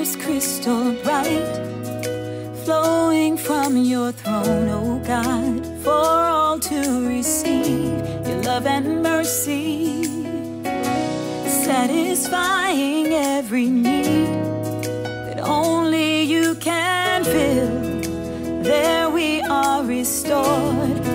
waters crystal bright, flowing from your throne, oh God, for all to receive your love and mercy, satisfying every need that only you can fill. There we are restored.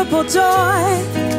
Unspeakable joy.